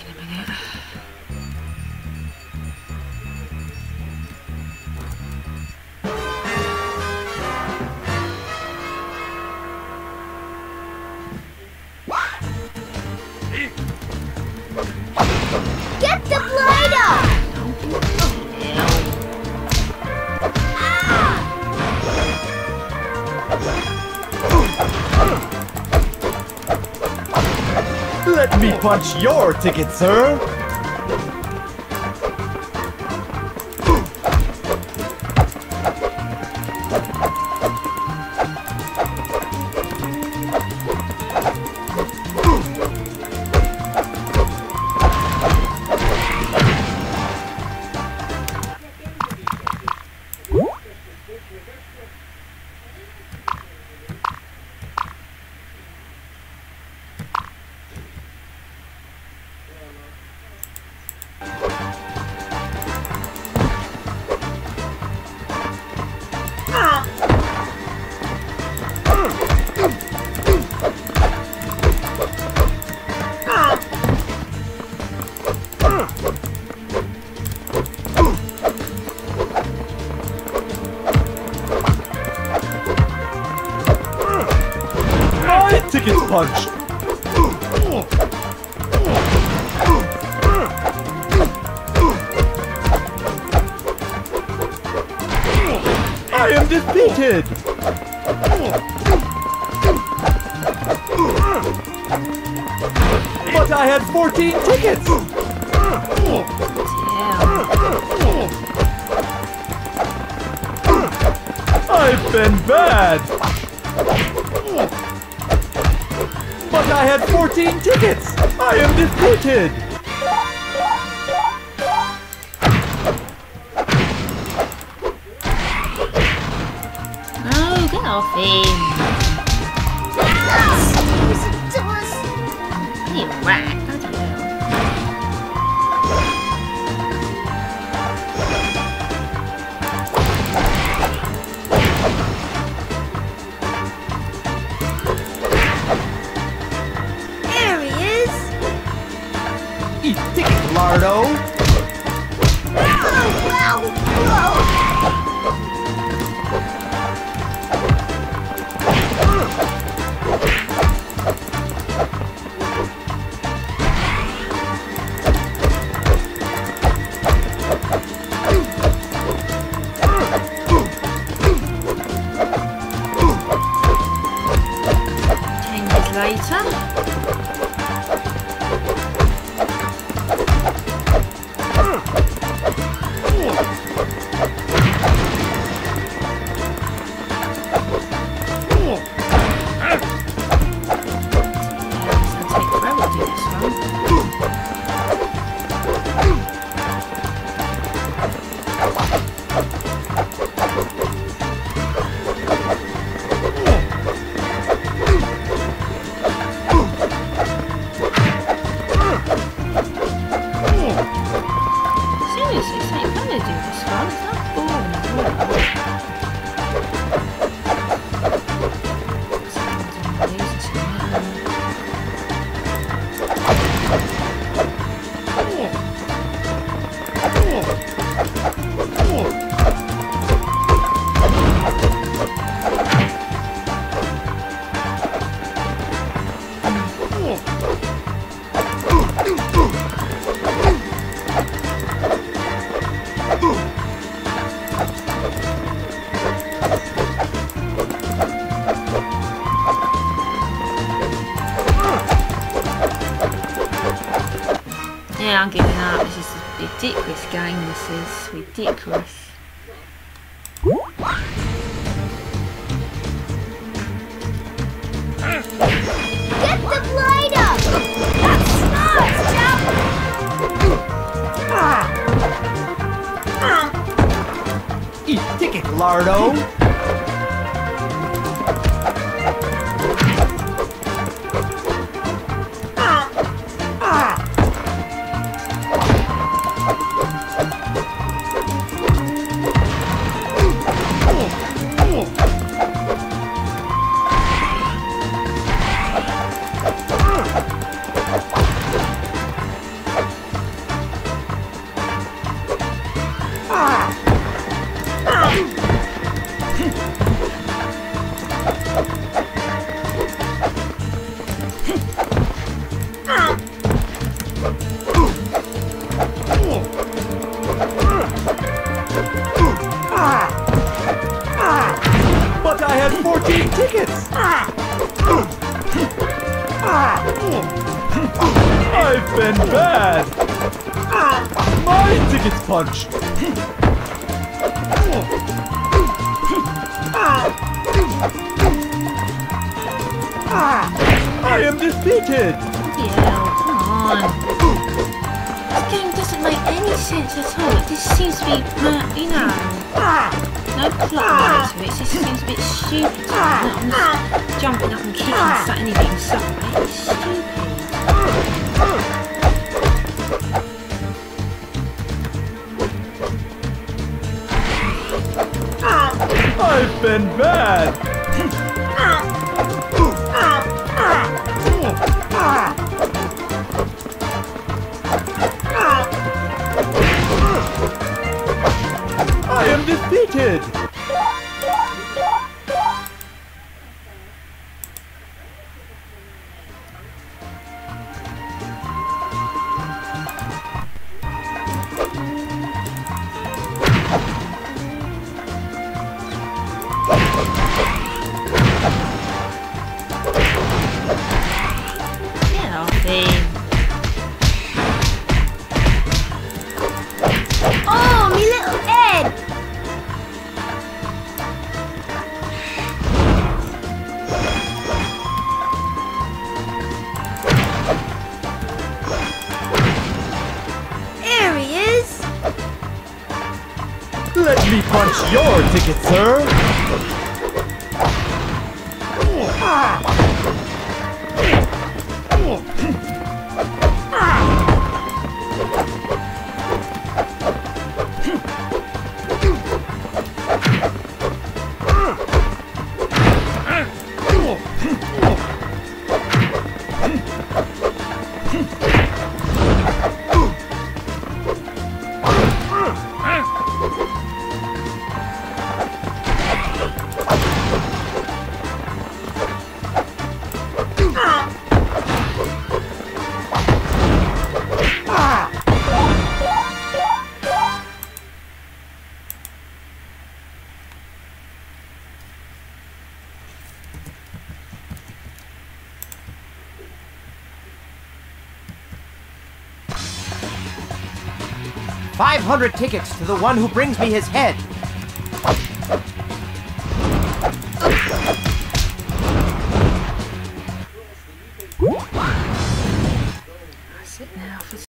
in a minute. Punch your ticket, sir. Punched. I am defeated. But I had 14 tickets. I've been bad. I had 14 tickets! I am defeated! Oh, get off him. I'm giving up. This is a ridiculous game. This is ridiculous. Get the glider! That's smart, Chuck! Eat ticket, Lardo! I've been bad! My ticket's punched! I am defeated! Yeah, come on. This game doesn't make any sense at all. This seems to be, uh, you know no plot to it. Just seems a bit stupid. I'm jumping up and kicking at anything inside. It's stupid. I've been bad. Defeated. Punch your ticket, sir. Five hundred tickets to the one who brings me his head.